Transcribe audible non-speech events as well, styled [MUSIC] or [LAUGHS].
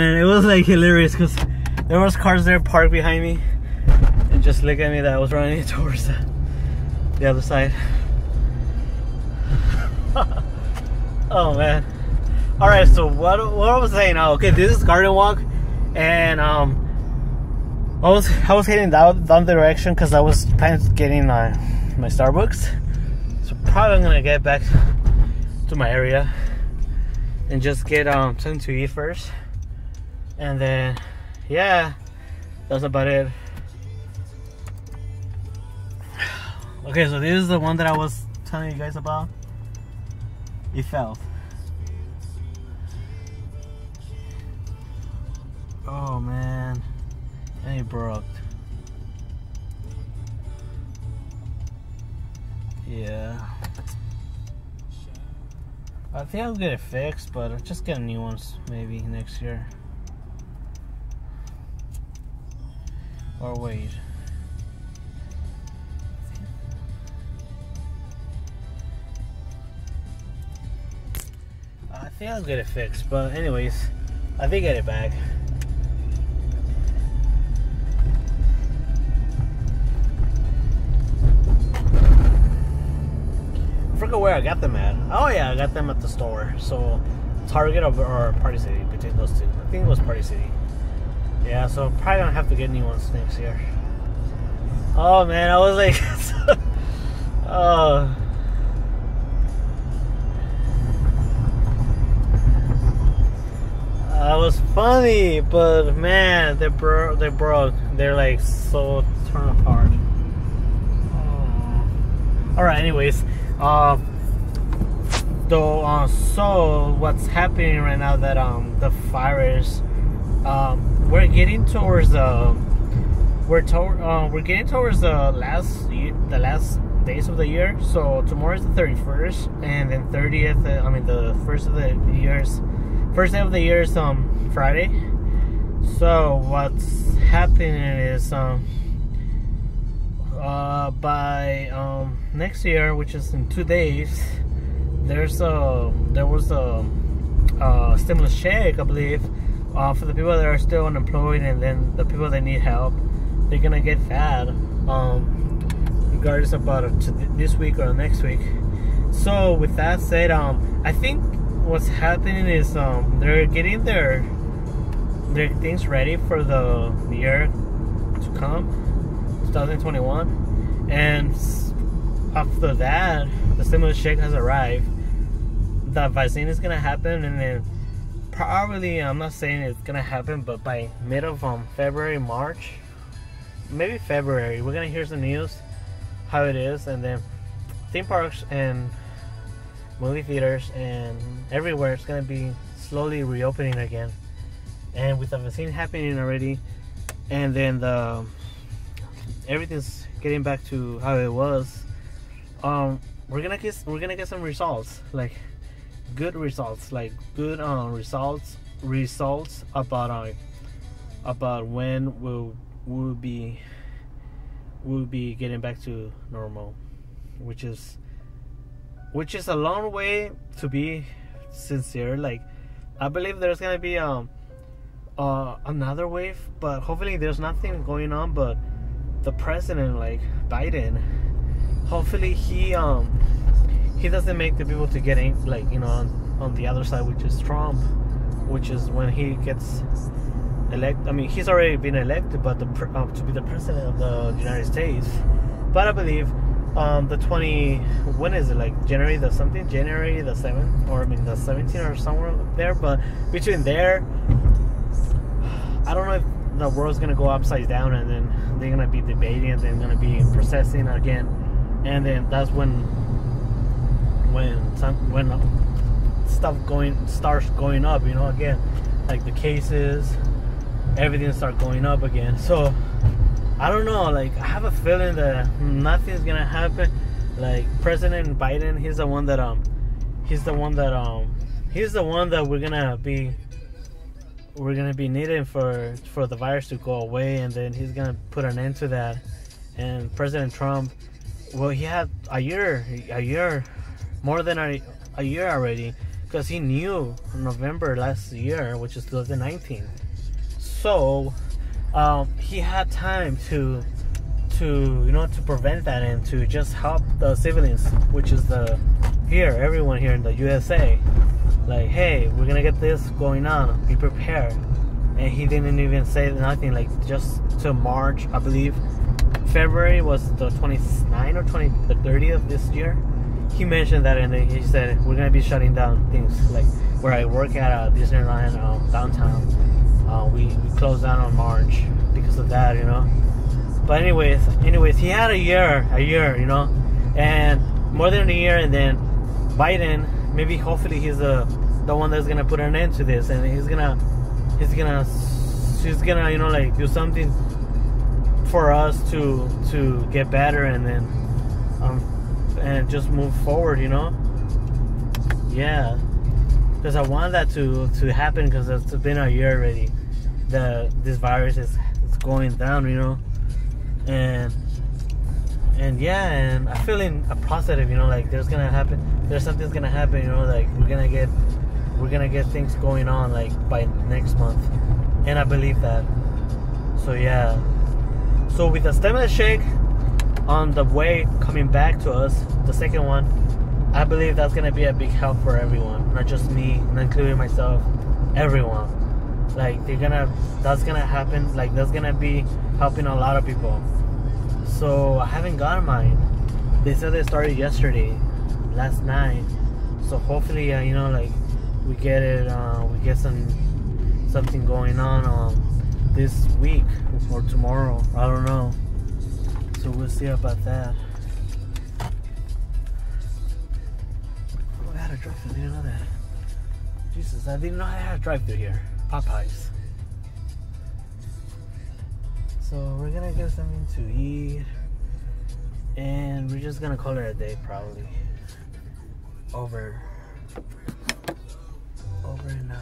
And it was like hilarious because there was cars there parked behind me and just look at me that I was running [LAUGHS] towards the, the other side. [LAUGHS] oh man. Alright, so what what I was saying now, okay, this is garden walk and um I was I was heading down down the direction because I was planning getting my my Starbucks. So probably I'm gonna get back to my area and just get um something to eat first. And then yeah, that's about it. Okay, so this is the one that I was telling you guys about. It fell. Oh man. And it broke. Yeah. I think I'll get it fixed, but I'll just get new ones maybe next year. Or wait. I think I'll get it fixed, but anyways, I did get it back. I forgot where I got them at. Oh yeah, I got them at the store. So Target or, or Party City between those two. I think it was Party City. Yeah, so probably don't have to get new ones next year. Oh man, I was like, [LAUGHS] oh. That was funny, but man, they broke. They broke. They're like so torn apart. Oh. All right. Anyways, uh, though, uh, so what's happening right now that um the virus, um, we're getting towards the, we're to, uh, we're getting towards the last the last days of the year. So tomorrow is the thirty first, and then thirtieth. Uh, I mean the first of the years first day of the year is um Friday. So what's happening is um uh by um next year, which is in two days, there's a there was a, a stimulus check, I believe, uh, for the people that are still unemployed, and then the people that need help, they're gonna get that um regardless about this week or next week. So with that said, um I think what's happening is um they're getting their their things ready for the year to come 2021 and after that the stimulus check has arrived the vaccine is gonna happen and then probably i'm not saying it's gonna happen but by mid of um, february march maybe february we're gonna hear some news how it is and then theme parks and movie theaters and everywhere it's gonna be slowly reopening again. And with the vaccine happening already and then the everything's getting back to how it was. Um we're gonna get we're gonna get some results like good results like good uh, results results about uh, about when we'll we'll be we'll be getting back to normal which is which is a long way to be sincere. Like, I believe there's gonna be um uh another wave, but hopefully there's nothing going on. But the president, like Biden, hopefully he um he doesn't make the people to get in, like you know on, on the other side, which is Trump, which is when he gets elected. I mean, he's already been elected, but the uh, to be the president of the United States. But I believe um, the 20 when is it like january the something january the 7th or i mean the 17th or somewhere there but between there i don't know if the world's gonna go upside down and then they're gonna be debating and then gonna be processing again and then that's when when some when stuff going starts going up you know again like the cases everything start going up again so I don't know. Like I have a feeling that nothing's gonna happen. Like President Biden, he's the one that um, he's the one that um, he's the one that we're gonna be, we're gonna be needing for for the virus to go away, and then he's gonna put an end to that. And President Trump, well, he had a year, a year, more than a, a year already because he knew November last year, which is 2019. So um, he had time to to you know to prevent that and to just help the civilians, which is the here everyone here in the USA. Like, hey, we're gonna get this going on. Be prepared. And he didn't even say nothing. Like just to March, I believe. February was the 29th or 20, the 30th this year. He mentioned that and he said we're gonna be shutting down things like where I work at uh, Disneyland uh, downtown. Uh, we, we closed down on March because of that, you know. But anyways, anyways, he had a year, a year, you know, and more than a year, and then Biden, maybe hopefully he's the the one that's gonna put an end to this, and he's gonna he's gonna he's gonna you know like do something for us to to get better, and then um and just move forward, you know. Yeah, because I want that to to happen because it's been a year already. The this virus is, is going down, you know and and yeah, and I'm feeling a positive, you know, like there's gonna happen, there's something's gonna happen, you know, like we're gonna get, we're gonna get things going on like by next month, and I believe that. So yeah, so with the stimulus shake on the way coming back to us, the second one, I believe that's gonna be a big help for everyone, not just me, not including myself, everyone. Like they're gonna, that's gonna happen. Like that's gonna be helping a lot of people. So I haven't gotten mine. They said they started yesterday, last night. So hopefully, uh, you know, like we get it, uh, we get some something going on um, this week or tomorrow. I don't know. So we'll see about that. Oh, I had a drive through. I didn't know that. Jesus, I didn't know I had a drive through here. Popeyes. So we're gonna get something to eat, and we're just gonna call it a day probably. Over. Over and out.